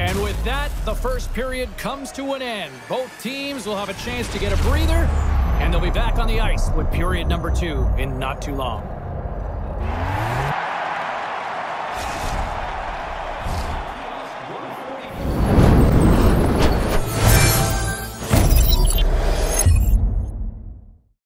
And with that, the first period comes to an end. Both teams will have a chance to get a breather, and they'll be back on the ice with period number two in not too long.